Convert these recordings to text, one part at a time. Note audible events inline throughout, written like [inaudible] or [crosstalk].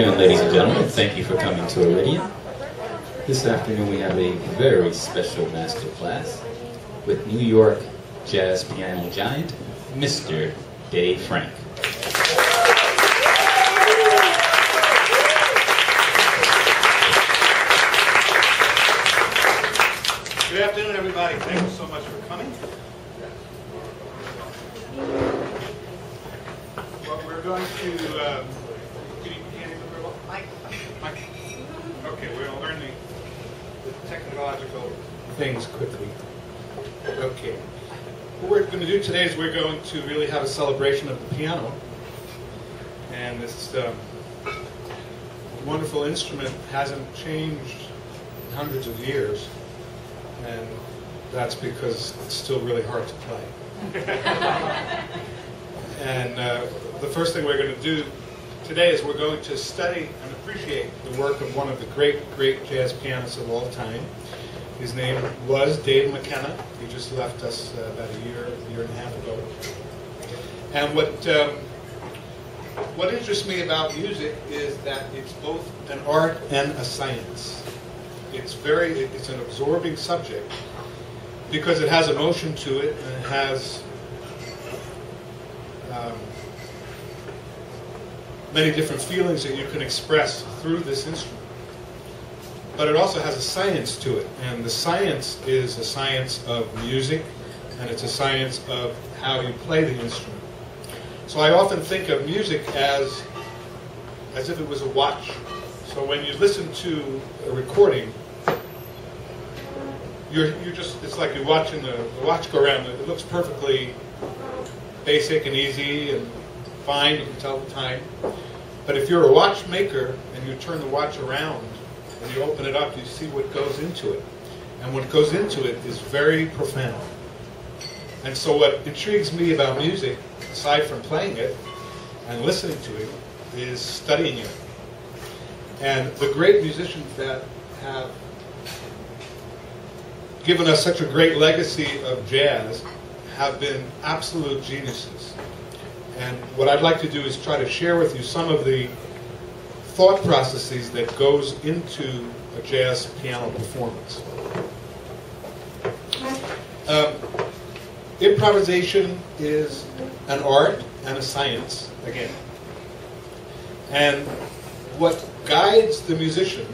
afternoon, ladies and gentlemen. Thank you for coming to Iridium. This afternoon we have a very special master class with New York jazz piano giant, Mr. Dave Frank. Good afternoon, everybody. Thank you so much for coming. Well, we're going to, um, can you, can you remember? Mike. Mike. Okay, we're going to learn the, the technological things quickly. Okay. What we're going to do today is we're going to really have a celebration of the piano. And this um, wonderful instrument hasn't changed in hundreds of years and that's because it's still really hard to play. [laughs] and uh, the first thing we're going to do today is we're going to study and appreciate the work of one of the great, great jazz pianists of all time. His name was Dave McKenna. He just left us uh, about a year, year and a half ago. And what um, what interests me about music is that it's both an art and a science it's very, it's an absorbing subject because it has emotion to it and it has um, many different feelings that you can express through this instrument. But it also has a science to it, and the science is a science of music, and it's a science of how you play the instrument. So I often think of music as as if it was a watch. So when you listen to a recording, you're, you're just, it's like you're watching the, the watch go around. It looks perfectly basic and easy and fine. You can tell the time. But if you're a watchmaker and you turn the watch around and you open it up, you see what goes into it. And what goes into it is very profound. And so what intrigues me about music, aside from playing it and listening to it, is studying it. And the great musicians that have given us such a great legacy of jazz have been absolute geniuses. And what I'd like to do is try to share with you some of the thought processes that goes into a jazz piano performance. Um, improvisation is an art and a science, again. And what guides the musician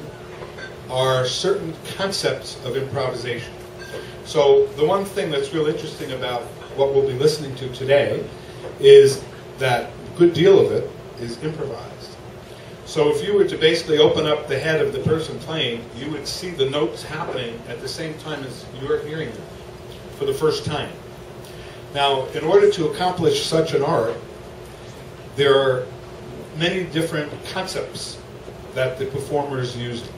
are certain concepts of improvisation. So the one thing that's real interesting about what we'll be listening to today is that a good deal of it is improvised. So if you were to basically open up the head of the person playing, you would see the notes happening at the same time as you're hearing them for the first time. Now, in order to accomplish such an art, there are many different concepts that the performers use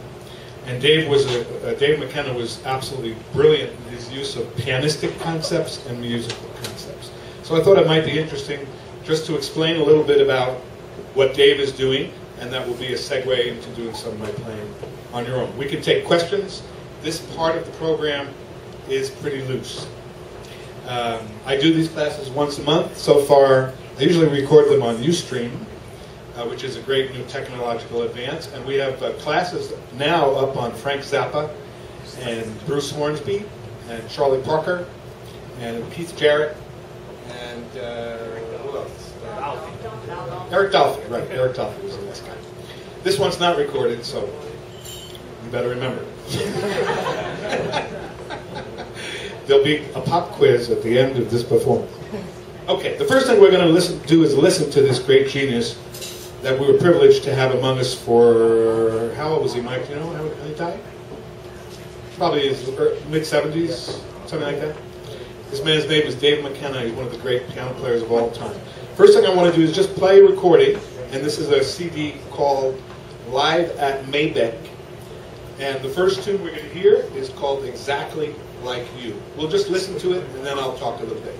and Dave was a, uh, Dave McKenna was absolutely brilliant in his use of pianistic concepts and musical concepts. So I thought it might be interesting just to explain a little bit about what Dave is doing, and that will be a segue into doing some of my playing on your own. We can take questions. This part of the program is pretty loose. Um, I do these classes once a month. So far, I usually record them on Ustream, uh, which is a great new technological advance. And we have uh, classes now up on Frank Zappa and Bruce Hornsby and Charlie Parker and Keith Jarrett and uh, Eric Dolphy, right? Eric Dolphy was the last guy. This one's not recorded, so you better remember. [laughs] There'll be a pop quiz at the end of this performance. Okay, the first thing we're going to listen, do is listen to this great genius that we were privileged to have among us for, how old was he, Mike? Do you know how he died? Probably his er, mid 70s, something like that. This man's name is Dave McKenna. He's one of the great piano players of all time. First thing I want to do is just play a recording, and this is a CD called Live at Maybeck. And the first tune we're going to hear is called Exactly Like You. We'll just listen to it, and then I'll talk a little bit.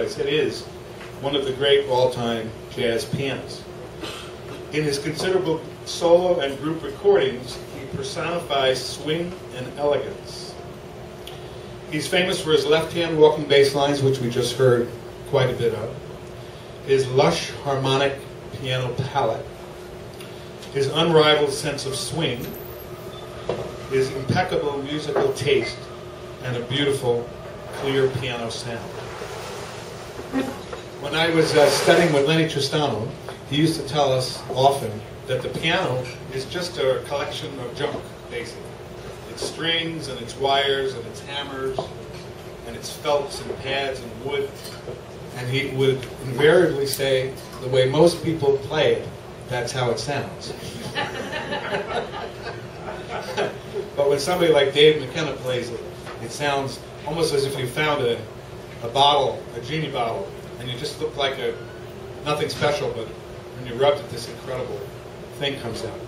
But I said is one of the great all-time jazz pianists. In his considerable solo and group recordings, he personifies swing and elegance. He's famous for his left-hand walking bass lines, which we just heard quite a bit of, his lush harmonic piano palette, his unrivaled sense of swing, his impeccable musical taste, and a beautiful, clear piano sound. When I was uh, studying with Lennie Tristano, he used to tell us often that the piano is just a collection of junk, basically. It's strings and it's wires and it's hammers and it's felts and pads and wood. And he would invariably say, the way most people play it, that's how it sounds. [laughs] but when somebody like Dave McKenna plays it, it sounds almost as if you found a, a bottle, a genie bottle, and you just look like a nothing special, but when you rub it, this incredible thing comes out.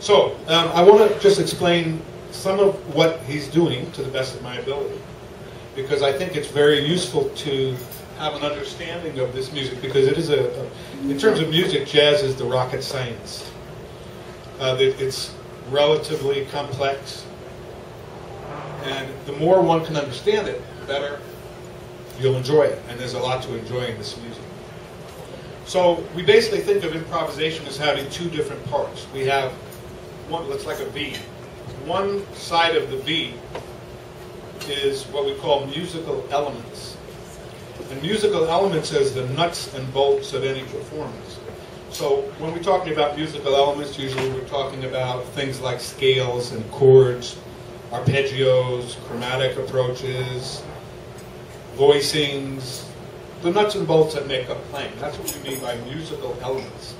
So um, I want to just explain some of what he's doing to the best of my ability, because I think it's very useful to have an understanding of this music, because it is a, a in terms of music, jazz is the rocket science. Uh, it's relatively complex, and the more one can understand it, the better you'll enjoy it. And there's a lot to enjoy in this music. So we basically think of improvisation as having two different parts. We have one, looks like a V. One side of the V is what we call musical elements. And musical elements is the nuts and bolts of any performance. So when we're talking about musical elements, usually we're talking about things like scales and chords, arpeggios, chromatic approaches, voicings, the nuts and bolts that make up playing. That's what we mean by musical elements.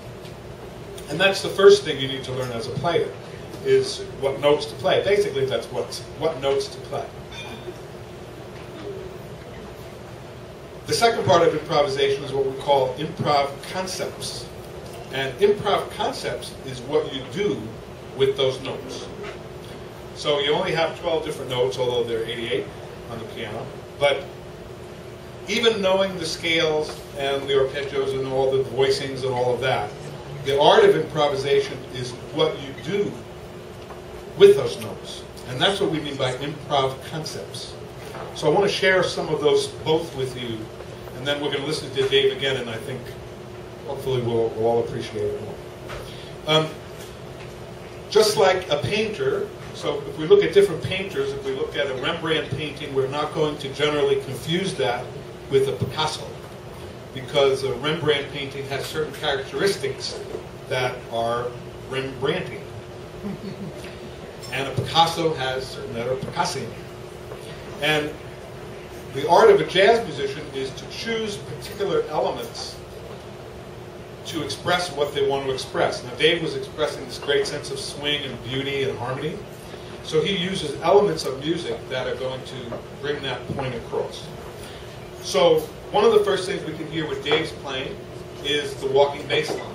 And that's the first thing you need to learn as a player, is what notes to play. Basically, that's what, what notes to play. The second part of improvisation is what we call improv concepts. And improv concepts is what you do with those notes. So you only have 12 different notes, although there are 88 on the piano. But even knowing the scales and the arpeggios and all the voicings and all of that, the art of improvisation is what you do with those notes. And that's what we mean by improv concepts. So I want to share some of those both with you, and then we're going to listen to Dave again, and I think hopefully we'll, we'll all appreciate it more. Um, just like a painter, so if we look at different painters, if we look at a Rembrandt painting, we're not going to generally confuse that with a Picasso because a Rembrandt painting has certain characteristics that are Rembrandtian. and a Picasso has certain that are Picassian. And the art of a jazz musician is to choose particular elements to express what they want to express. Now, Dave was expressing this great sense of swing and beauty and harmony. So he uses elements of music that are going to bring that point across. So one of the first things we can hear with Dave's playing is the walking bass line.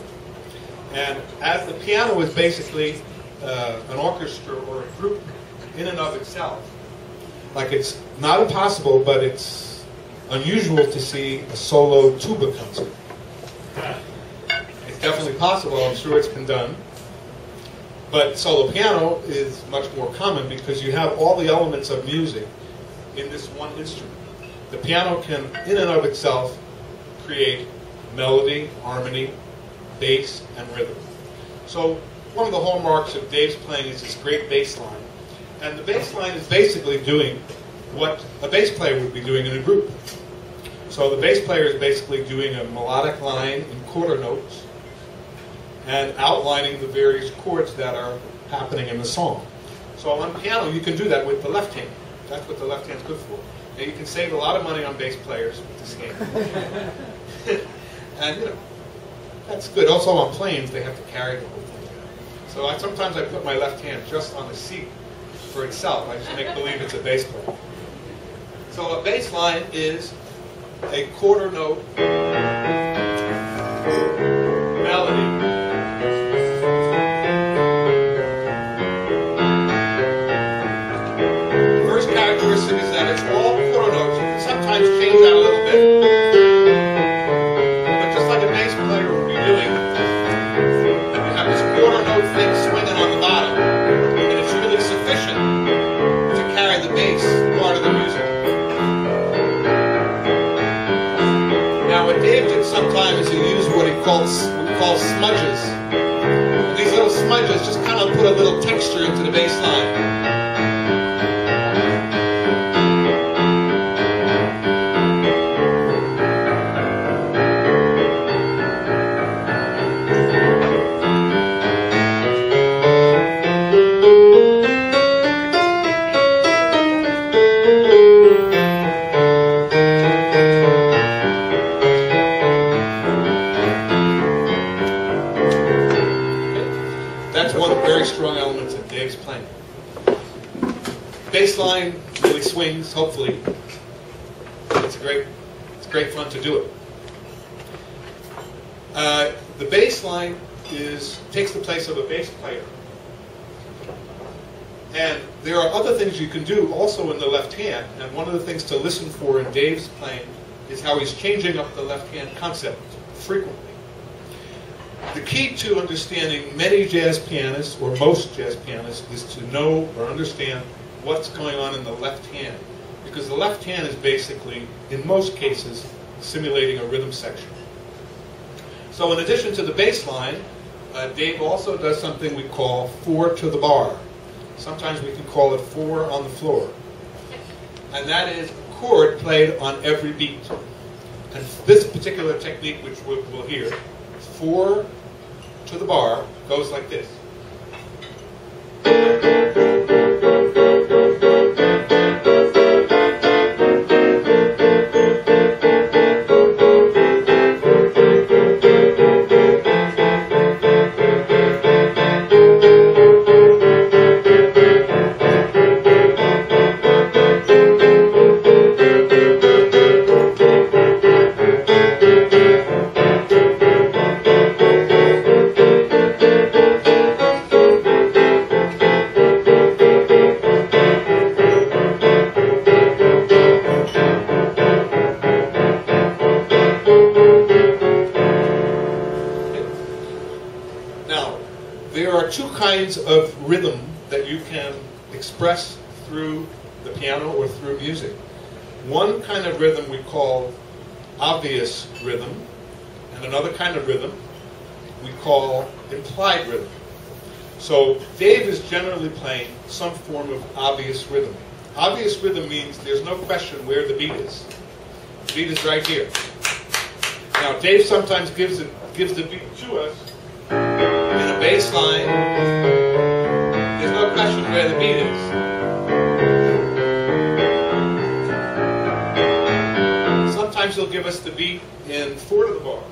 And as the piano is basically uh, an orchestra or a group in and of itself, like it's not impossible, but it's unusual to see a solo tuba concert. It's definitely possible. I'm sure it's been done. But solo piano is much more common because you have all the elements of music in this one instrument. The piano can, in and of itself, create melody, harmony, bass, and rhythm. So one of the hallmarks of Dave's playing is this great bass line. And the bass line is basically doing what a bass player would be doing in a group. So the bass player is basically doing a melodic line in quarter notes and outlining the various chords that are happening in the song. So on piano, you can do that with the left hand. That's what the left hand's good for. Now you can save a lot of money on bass players with this game. [laughs] and, you know, that's good. Also on planes, they have to carry the whole thing. So I, sometimes I put my left hand just on the seat for itself. I just make believe it's a bass player. So a bass line is a quarter note we call smudges. These little smudges just kind of put a little texture into the bass line. Swings, hopefully. It's great, it's great fun to do it. Uh, the bass line is, takes the place of a bass player. And there are other things you can do also in the left hand, and one of the things to listen for in Dave's playing is how he's changing up the left hand concept frequently. The key to understanding many jazz pianists, or most jazz pianists, is to know or understand what's going on in the left hand. Because the left hand is basically, in most cases, simulating a rhythm section. So in addition to the bass line, uh, Dave also does something we call four to the bar. Sometimes we can call it four on the floor. And that is a chord played on every beat. And this particular technique, which we'll, we'll hear, four to the bar, goes like this. Express through the piano or through music. One kind of rhythm we call obvious rhythm, and another kind of rhythm we call implied rhythm. So Dave is generally playing some form of obvious rhythm. Obvious rhythm means there's no question where the beat is. The beat is right here. Now Dave sometimes gives it gives the beat to us in a bass line. Where the beat is. Sometimes he'll give us the beat in four to the bar.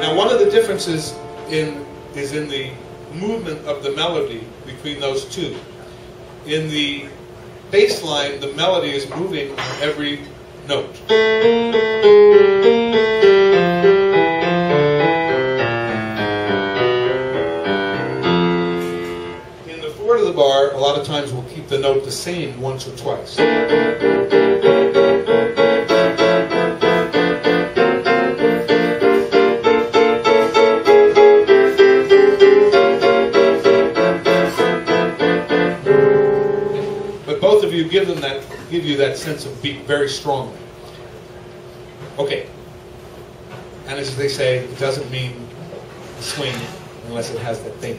Now, one of the differences in is in the movement of the melody between those two. In the bass line, the melody is moving on every note. Lot of times we'll keep the note the same once or twice. But both of you give them that give you that sense of beat very strongly. Okay. And as they say, it doesn't mean swing unless it has that thing.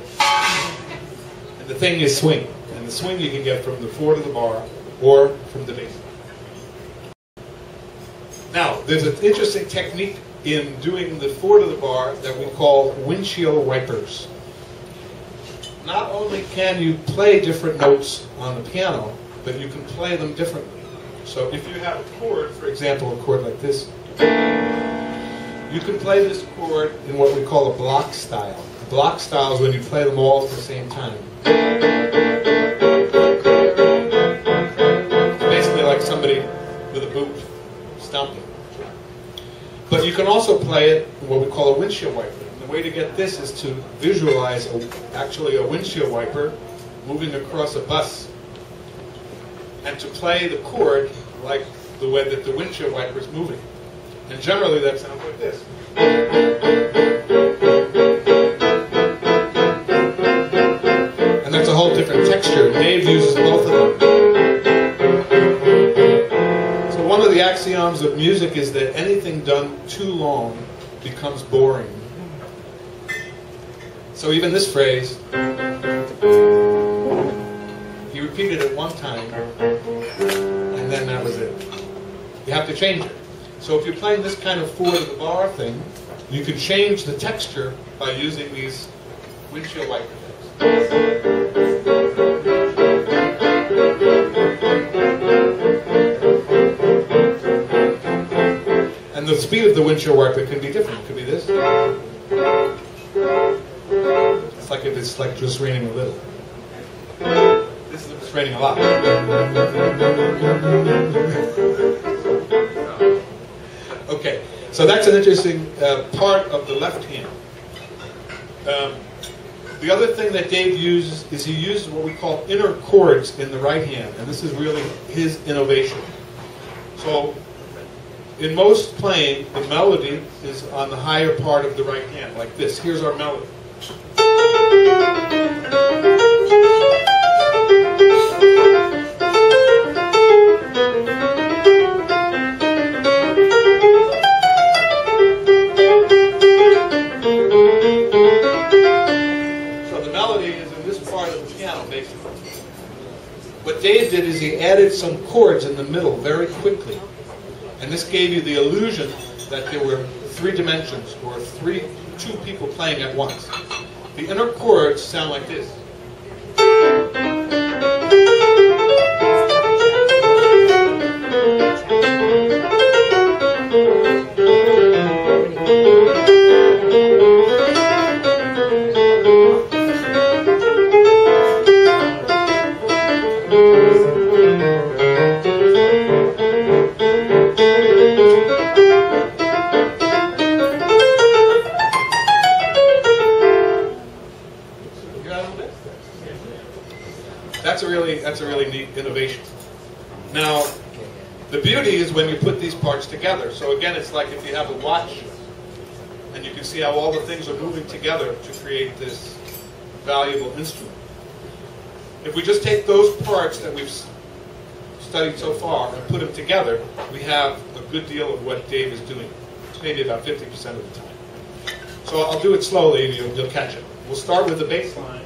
The thing is swing. And the swing you can get from the four to the bar or from the bass. Now, there's an interesting technique in doing the four to the bar that we call windshield wipers. Not only can you play different notes on the piano, but you can play them differently. So if you have a chord, for example, a chord like this, you can play this chord in what we call a block style. Block styles when you play them all at the same time. Basically like somebody with a boot stomping. But you can also play it what we call a windshield wiper. And the way to get this is to visualize a, actually a windshield wiper moving across a bus and to play the chord like the way that the windshield wiper is moving. And generally that sounds like this. Dave uses both of them. So one of the axioms of music is that anything done too long becomes boring. So even this phrase, he repeated it one time, and then that was it. You have to change it. So if you're playing this kind of four to the bar thing, you can change the texture by using these windshield wiper the speed of the windshield wiper can be different. It could be this. It's like if it's like just raining a little. This is it's raining a lot. okay, so that's an interesting uh, part of the left hand. Um, the other thing that Dave uses is he uses what we call inner chords in the right hand, and this is really his innovation. So, in most playing, the melody is on the higher part of the right hand, like this. Here's our melody. So the melody is in this part of the piano, basically. What Dave did is he added some chords in the middle very quickly. And this gave you the illusion that there were three dimensions, or three, two people playing at once. The inner chords sound like this. Innovation. Now, the beauty is when you put these parts together. So again, it's like if you have a watch, and you can see how all the things are moving together to create this valuable instrument. If we just take those parts that we've studied so far and put them together, we have a good deal of what Dave is doing. Maybe about 50% of the time. So I'll do it slowly and you'll, you'll catch it. We'll start with the bass line.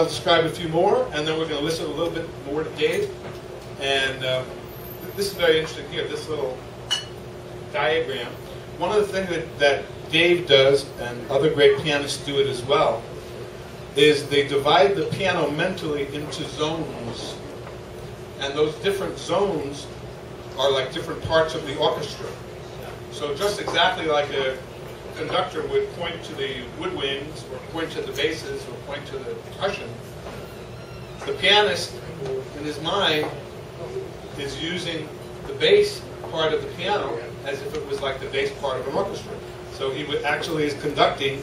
I'll describe a few more, and then we're going to listen a little bit more to Dave. And um, this is very interesting here, this little diagram. One of the things that, that Dave does, and other great pianists do it as well, is they divide the piano mentally into zones. And those different zones are like different parts of the orchestra. So just exactly like a conductor would point to the woodwinds, or point to the basses, or point to the percussion, the pianist, in his mind, is using the bass part of the piano as if it was like the bass part of an orchestra. So he would actually is conducting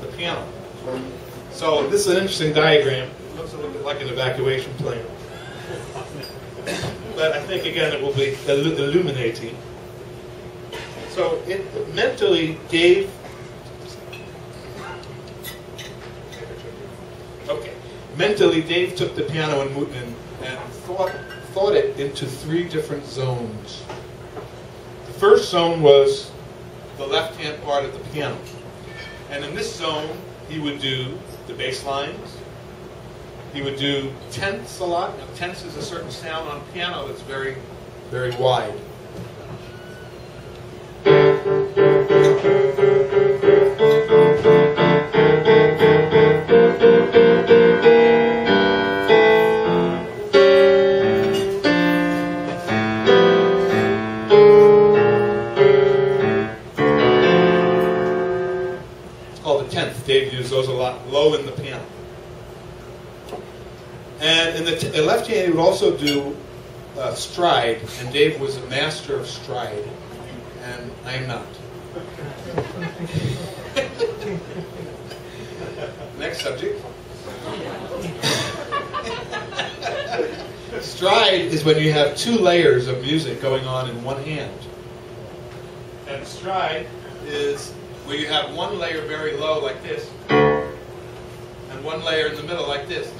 the piano. So this is an interesting diagram. It looks a little bit like an evacuation plan. but I think again it will be illuminating. So it, mentally, Dave. Okay, mentally, Dave took the piano and, and, and thought thought it into three different zones. The first zone was the left-hand part of the piano, and in this zone, he would do the bass lines, he would do tenths a lot. Now, tenths is a certain sound on piano that's very, very wide. Dave used those a lot low in the piano. And in the left hand, he would also do uh, stride, and Dave was a master of stride, and I am not. Next subject. [laughs] stride is when you have two layers of music going on in one hand. And stride is where you have one layer very low like this, and one layer in the middle like this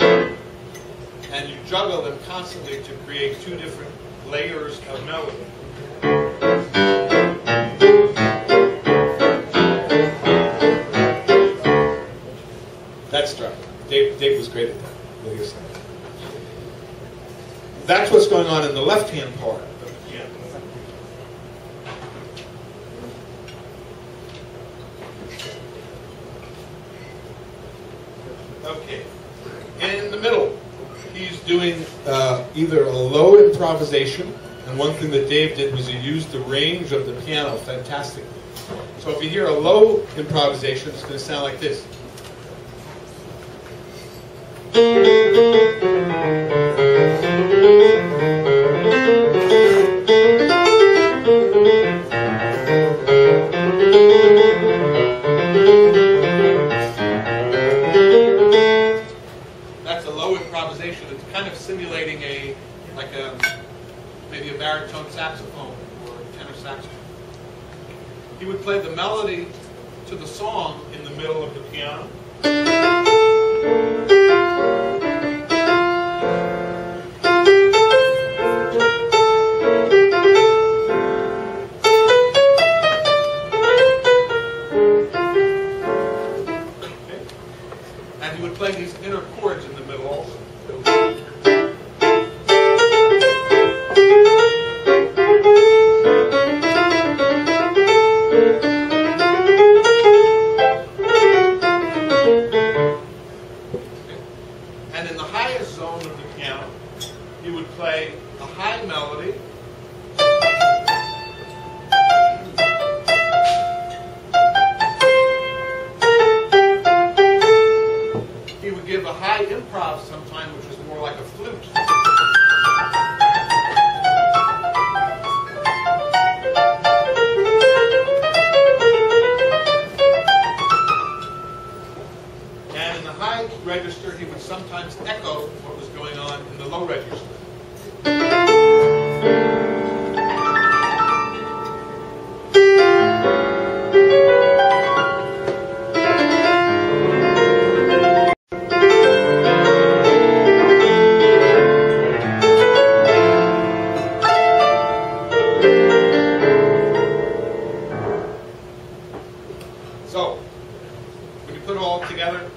and you juggle them constantly to create two different layers of melody. Dave, Dave was great at that. That's what's going on in the left-hand part. Okay. In the middle, he's doing uh, either a low improvisation, and one thing that Dave did was he used the range of the piano fantastically. So if you hear a low improvisation, it's going to sound like this. That's a low improvisation. It's kind of simulating a, like a, maybe a baritone saxophone or tenor saxophone. He would play the melody to the song in the middle of the piano. All together,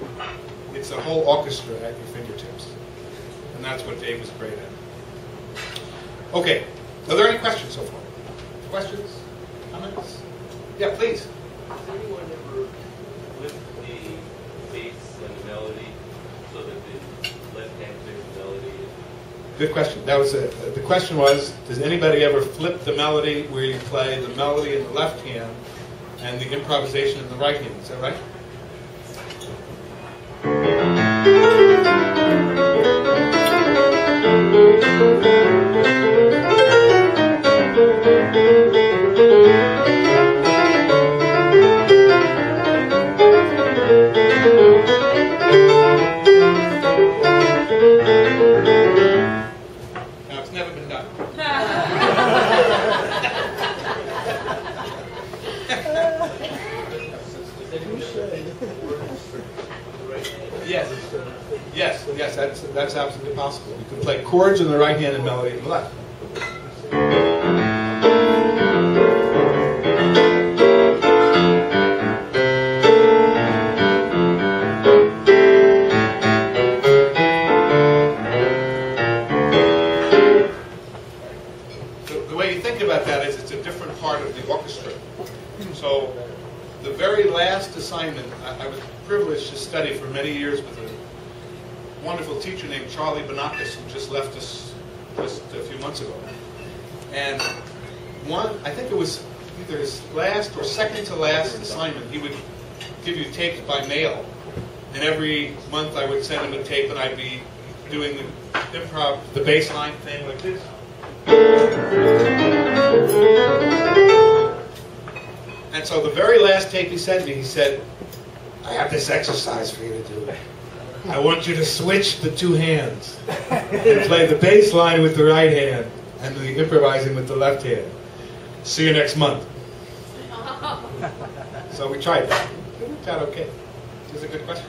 it's a whole orchestra at your fingertips. And that's what Dave was great at. Okay, are there any questions so far? Questions? Comments? Yeah, please. Has anyone ever flipped the bass and the melody so that the left hand plays the melody? Good question. That was it. The question was, does anybody ever flip the melody where you play the melody in the left hand and the improvisation in the right hand? Is that right? Now, it's that's absolutely possible. You can play chords in the right hand and melody in the left. The, way you think about that is it's a different part of the orchestra. So the very last assignment, I, I was privileged to study for many years with a wonderful teacher named Charlie Banacos, who just left us just a few months ago. And one, I think it was either his last or second to last assignment, he would give you tapes by mail. And every month I would send him a tape and I'd be doing the improv, the bass line thing like this. And so the very last tape he sent me, he said, I have this exercise for you to do. I want you to switch the two hands and play the bass line with the right hand and the improvising with the left hand. See you next month. [laughs] So we tried that. It worked out okay. It's a good question.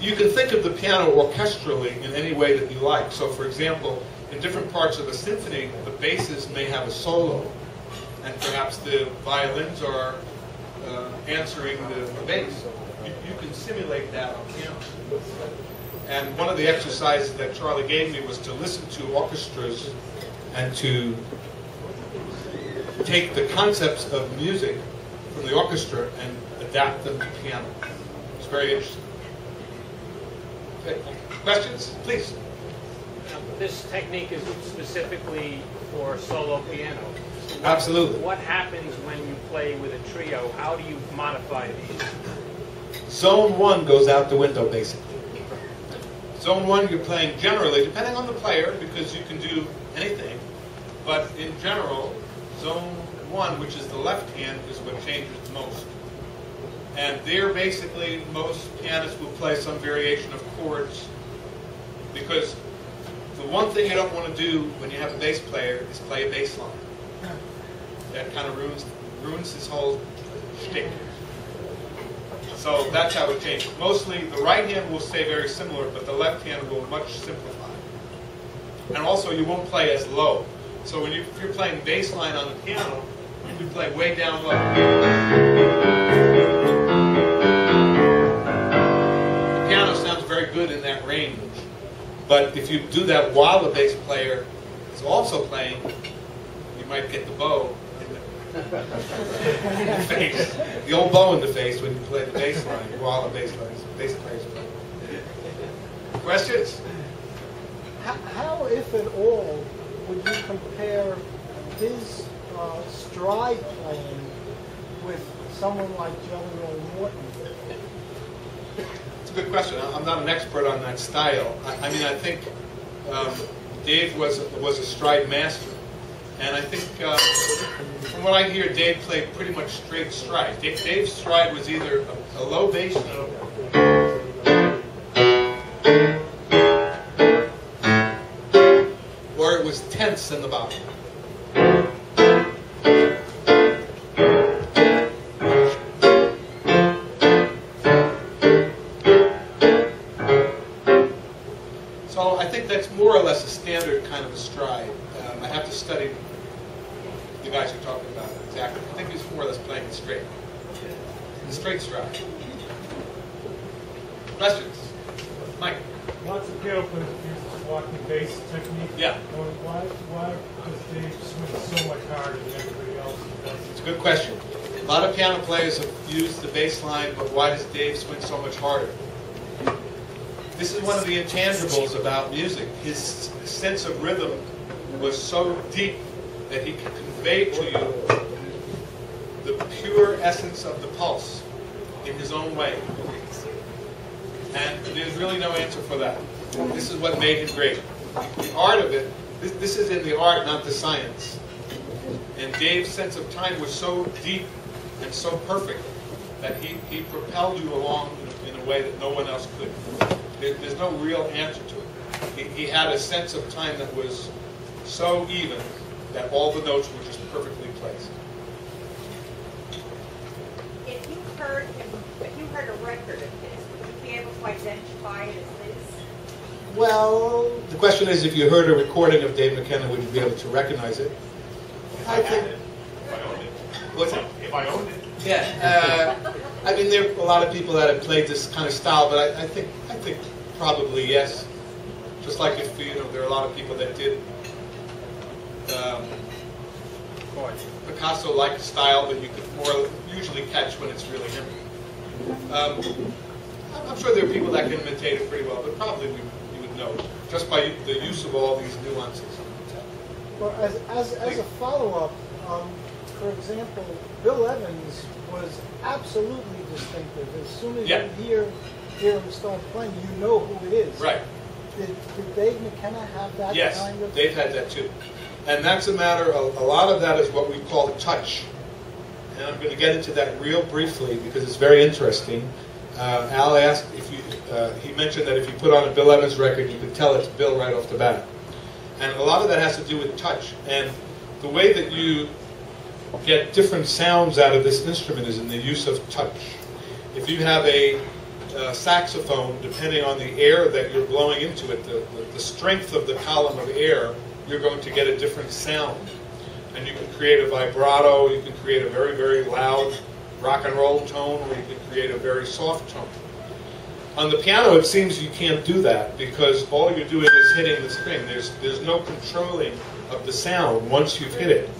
You can think of the piano orchestrally in any way that you like. So, for example, in different parts of the symphony, the basses may have a solo, and perhaps the violins are uh, answering the, the bass. You, you can simulate that on piano. And one of the exercises that Charlie gave me was to listen to orchestras and to take the concepts of music from the orchestra and adapt them to piano. It's very interesting. Okay. Questions? Please. This technique is specifically for solo piano. Absolutely. What happens when you play with a trio? How do you modify these? Zone one goes out the window, basically. Zone one, you're playing generally, depending on the player, because you can do anything. But in general, zone one, which is the left hand, is what changes the most. And there, basically, most pianists will play some variation of chords, because the one thing you don't want to do when you have a bass player is play a bass line. That kind of ruins ruins his whole shtick. So that's how it changes. Mostly, the right hand will stay very similar, but the left hand will much simplify. And also, you won't play as low. So when you, if you're playing bass line on the piano, you can play way down low. The piano sounds very good in that range. But if you do that while the bass player is also playing, you might get the bow the, face. The old bow in the face when you play the bass line while the bass, line, bass player is. Questions? How, how, if at all, would you compare his uh, stride playing with someone like Jelly Roll Morton? It's a good question. I'm not an expert on that style. I, I mean, I think um, Dave was was a stride master, and I think um, from what I hear, Dave played pretty much straight stride. Dave, Dave's stride was either a, a low bass note or it was tenths in the bottom. Less playing it straight. The straight stride. Questions? Mike? Lots of piano players use walking bass technique. Yeah. Why, why does Dave swing so much harder than everybody else does? It's a good question. A lot of piano players have used the bass line, but why does Dave swing so much harder? This is one of the intangibles about music. His sense of rhythm was so deep that he could convey to you pure essence of the pulse in his own way. And there's really no answer for that. This is what made him great. The art of it, this, this is in the art, not the science. And Dave's sense of time was so deep and so perfect that he, he propelled you along in a, in a way that no one else could. There, there's no real answer to it. He, he had a sense of time that was so even that all the notes were just perfectly placed. If you heard him, if you heard a record of his, would you be able to identify it as his? Well, Well, The question is, if you heard a recording of Dave McKenna, would you be able to recognize it? I think If I owned it. What's that? If I owned it. Yeah, uh, I mean, there are a lot of people that have played this kind of style, but I, I think, I think probably yes. Just like if, you know, there are a lot of people that did um, Picasso-like style, but you could more usually catch when it's really him. Um, I'm- sure there are people that can imitate it pretty well, but probably we, you would know, just by the use of all these nuances. Well, as, as, as a follow-up, um, for example, Bill Evans was absolutely distinctive. As soon as Yeah. you hear, hear him start playing, you know who it is. Right. Did, did Dave McKenna have that Yes, kind of? they've had that too. And that's a matter, a, a lot of that is what we call touch. And I'm going to get into that real briefly because it's very interesting. Uh, Al asked if you, uh, he mentioned that if you put on a Bill Evans record, you could tell it's Bill right off the bat. And a lot of that has to do with touch. And the way that you get different sounds out of this instrument is in the use of touch. If you have a uh, saxophone, depending on the air that you're blowing into it, the, the, the strength of the column of air, you're going to get a different sound. And you can create a vibrato, you can create a very, very loud rock and roll tone, or you can create a very soft tone. On the piano, it seems you can't do that because all you're doing is hitting the string. There's, there's no controlling of the sound once you've hit it.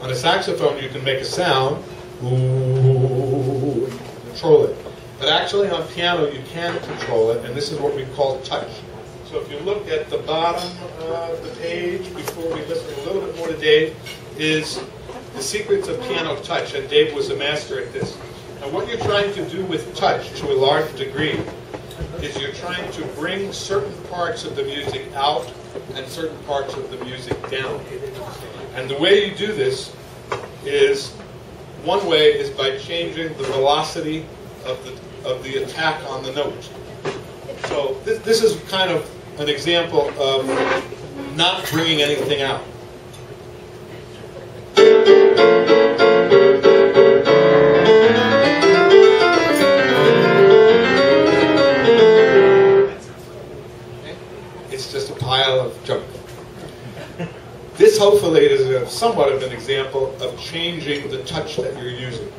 On a saxophone, you can make a sound, control it. But actually, on piano, you can control it, and this is what we call touch. So if you look at the bottom of the page, before we listen a little bit more to Dave, is the secrets of piano touch, and Dave was a master at this. And what you're trying to do with touch, to a large degree, is you're trying to bring certain parts of the music out and certain parts of the music down. And the way you do this is, one way is by changing the velocity of the, of the attack on the note. So this, this is kind of an example of not bringing anything out. It's just a pile of junk. This hopefully is a, somewhat of an example of changing the touch that you're using.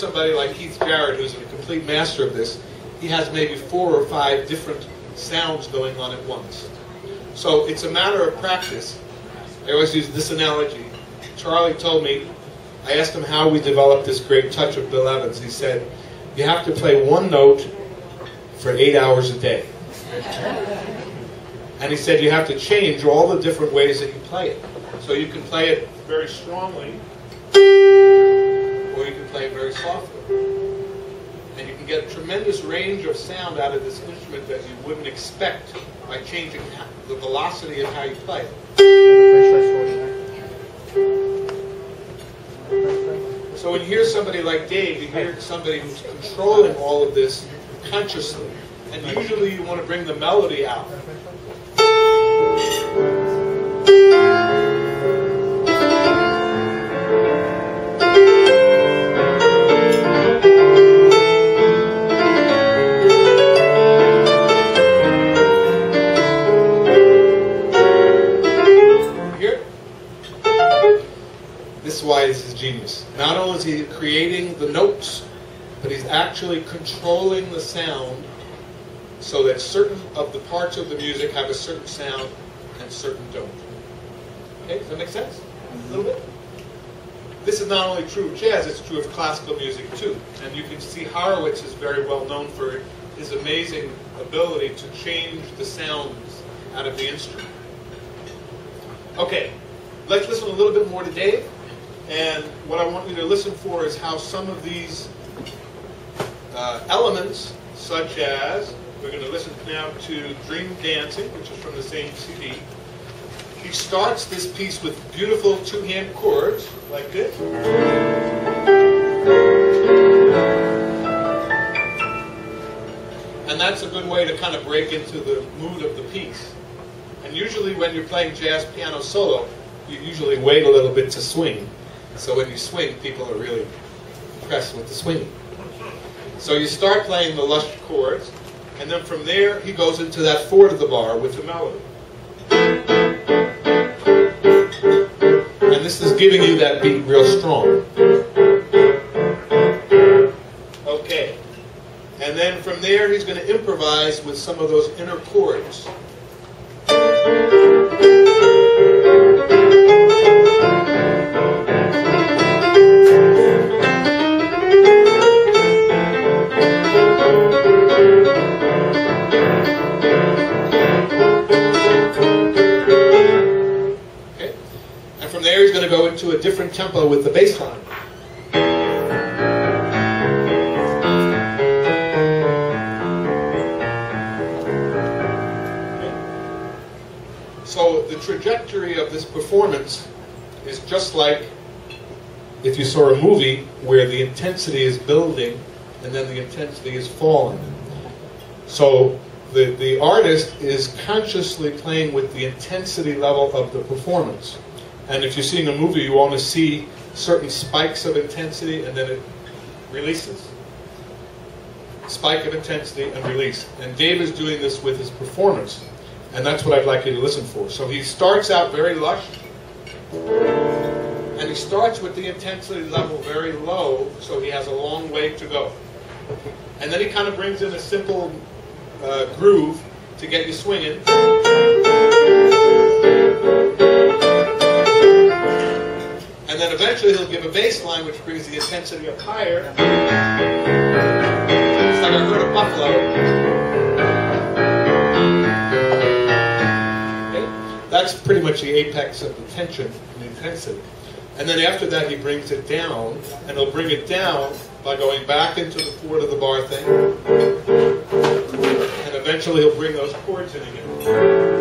Somebody like Keith Jarrett, who's a complete master of this, he has maybe four or five different sounds going on at once. So it's a matter of practice. I always use this analogy. Charlie told me, I asked him how we developed this great touch of Bill Evans. He said, you have to play one note for eight hours a day. [laughs] And he said you have to change all the different ways that you play it. So you can play it very strongly, you can play it very softly. And you can get a tremendous range of sound out of this instrument that you wouldn't expect by changing the velocity of how you play it. So when you hear somebody like Dave, you hear somebody who's controlling all of this consciously. And usually you want to bring the melody out. Genius. Not only is he creating the notes, but he's actually controlling the sound so that certain of the parts of the music have a certain sound and certain don't. Okay, does that make sense? A little bit? This is not only true of jazz, it's true of classical music too. And you can see Horowitz is very well known for his amazing ability to change the sounds out of the instrument. Okay, let's listen a little bit more to Dave. And what I want you to listen for is how some of these uh, elements, such as, we're going to listen now to Dream Dancing, which is from the same CD. He starts this piece with beautiful two-hand chords, like this. And that's a good way to kind of break into the mood of the piece. And usually when you're playing jazz piano solo, you usually wait a little bit to swing. So when you swing, people are really impressed with the swinging. So you start playing the lush chords, and then from there he goes into that fourth of the bar with the melody. And this is giving you that beat real strong. Okay. And then from there he's going to improvise with some of those inner chords. He's going to go into a different tempo with the bass line. So the trajectory of this performance is just like if you saw a movie where the intensity is building and then the intensity is falling. So the, the artist is consciously playing with the intensity level of the performance. And if you're seeing a movie, you want to see certain spikes of intensity and then it releases. Spike of intensity and release. And Dave is doing this with his performance. And that's what I'd like you to listen for. So he starts out very lush. And he starts with the intensity level very low, so he has a long way to go. And then he kind of brings in a simple uh, groove to get you swinging. And then eventually he'll give a bass line which brings the intensity up higher. It's like I heard a buffalo. Okay? That's pretty much the apex of the tension and intensity. And then after that he brings it down, and he'll bring it down by going back into the fourth of the bar thing. And eventually he'll bring those chords in again.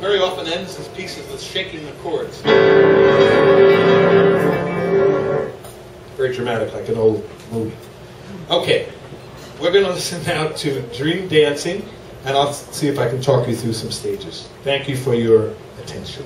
Very often ends his pieces with shaking the chords. Very dramatic, like an old movie. Okay, we're going to listen now to Dream Dancing, and I'll see if I can talk you through some stages. Thank you for your attention.